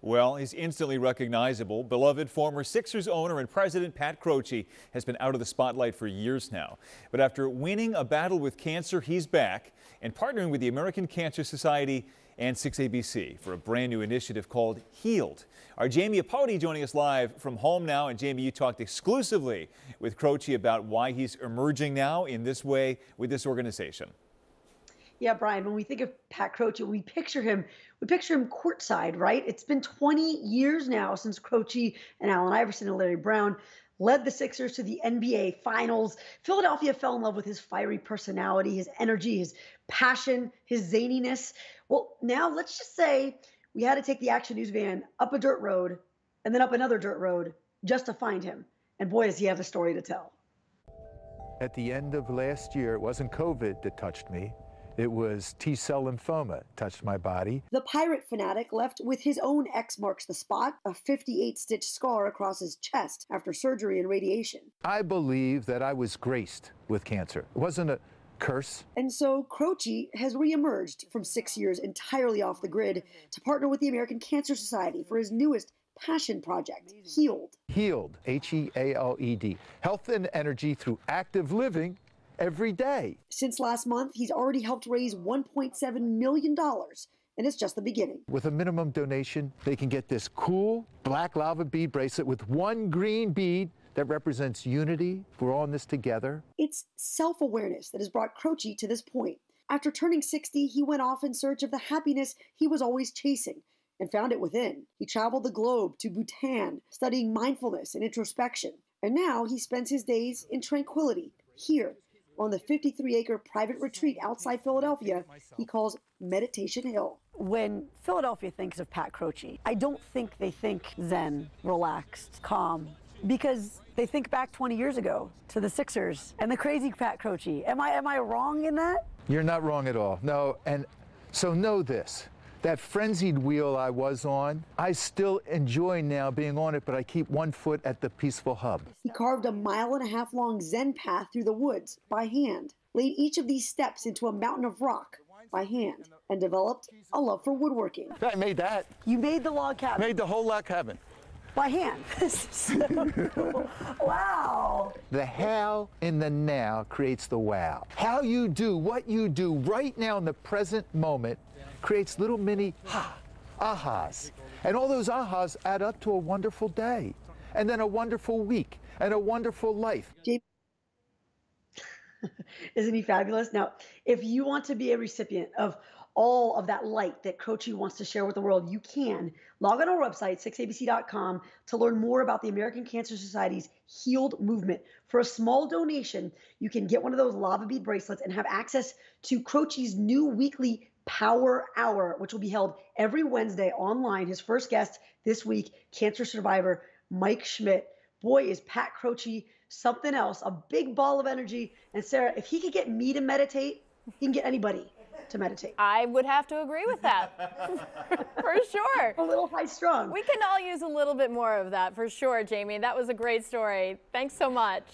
Well, he's instantly recognizable. Beloved former Sixers owner and president Pat Croce has been out of the spotlight for years now. But after winning a battle with cancer, he's back and partnering with the American Cancer Society and 6ABC for a brand new initiative called Healed. Our Jamie Apody joining us live from home now. And Jamie, you talked exclusively with Croce about why he's emerging now in this way with this organization. Yeah, Brian, when we think of Pat Croce, we picture him, we picture him courtside, right? It's been 20 years now since Croce and Allen Iverson and Larry Brown led the Sixers to the NBA Finals. Philadelphia fell in love with his fiery personality, his energy, his passion, his zaniness. Well, now let's just say we had to take the Action News van up a dirt road and then up another dirt road just to find him. And boy, does he have a story to tell. At the end of last year, it wasn't COVID that touched me. It was T cell lymphoma touched my body. The pirate fanatic left with his own X marks the spot, a 58 stitch scar across his chest after surgery and radiation. I believe that I was graced with cancer. It wasn't a curse. And so Croce has reemerged from six years entirely off the grid to partner with the American Cancer Society for his newest passion project, Healed. Healed, H E A L E D. Health and energy through active living every day. Since last month, he's already helped raise $1.7 million, and it's just the beginning. With a minimum donation, they can get this cool black lava bead bracelet with one green bead that represents unity. We're all in this together. It's self awareness that has brought Croce to this point. After turning 60, he went off in search of the happiness he was always chasing and found it within. He traveled the globe to Bhutan, studying mindfulness and introspection. And now he spends his days in tranquility here on the 53 acre private retreat outside Philadelphia he calls Meditation Hill. When Philadelphia thinks of Pat Croce, I don't think they think zen, relaxed, calm, because they think back 20 years ago to the Sixers and the crazy Pat Croce. Am I, am I wrong in that? You're not wrong at all. No, and so know this that frenzied wheel I was on, I still enjoy now being on it, but I keep one foot at the peaceful hub. He carved a mile and a half long Zen path through the woods by hand, laid each of these steps into a mountain of rock by hand, and developed a love for woodworking. I made that. You made the log cabin? Made the whole log cabin. By hand. so cool. Wow. The how in the now creates the wow. How you do what you do right now in the present moment creates little mini ha, ahas. And all those ahas add up to a wonderful day, and then a wonderful week, and a wonderful life. Isn't he fabulous? Now, if you want to be a recipient of all of that light that Croce wants to share with the world, you can log on our website, 6abc.com, to learn more about the American Cancer Society's Healed movement. For a small donation, you can get one of those lava bead bracelets and have access to Croce's new weekly Power Hour, which will be held every Wednesday online. His first guest this week, cancer survivor Mike Schmidt. Boy, is Pat Croce something else, a big ball of energy. And Sarah, if he could get me to meditate, he can get anybody to meditate. I would have to agree with that, for sure. A little high strung. We can all use a little bit more of that, for sure, Jamie. That was a great story. Thanks so much.